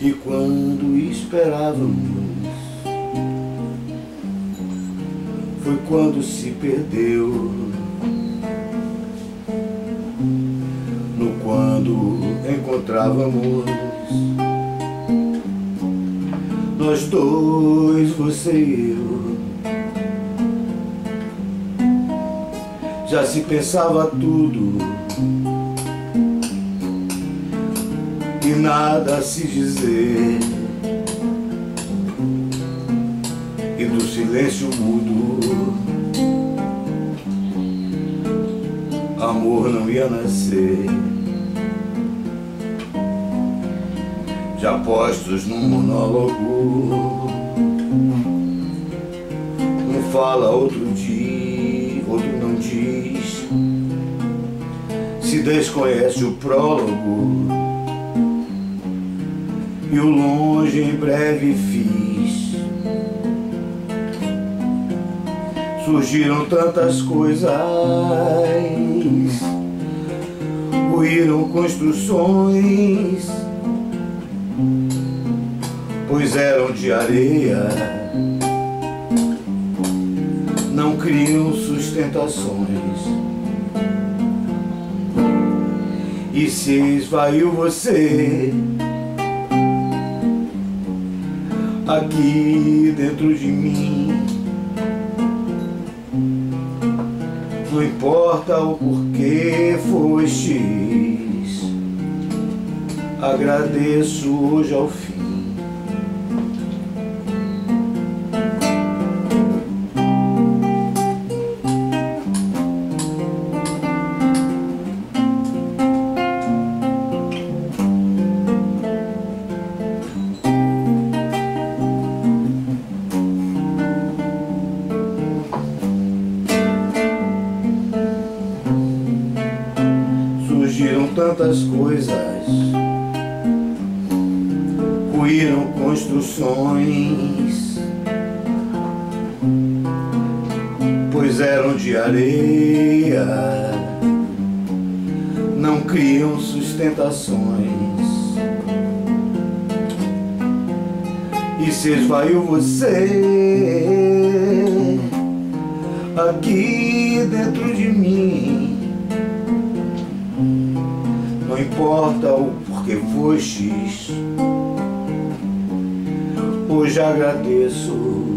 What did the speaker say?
E quando esperávamos, foi quando se perdeu. No quando encontrávamos, nós dois, você e eu. Já se pensava tudo e nada se dizer. E do silêncio mudo, amor não ia nascer. Já postos num monólogo, um fala, outro diz, outro não diz. Se desconhece o prólogo e o longe em breve fiz. Surgiram tantas coisas, ruíram construções, pois eram de areia, não criam sustentações. E se esvaiu você aqui dentro de mim. Não importa o porquê fostes, agradeço hoje ao fim. Tantas coisas, ruíram construções, pois eram de areia, não criam sustentações. E se esvaiu você aqui dentro de mim não importa o porquê fostes, hoje agradeço.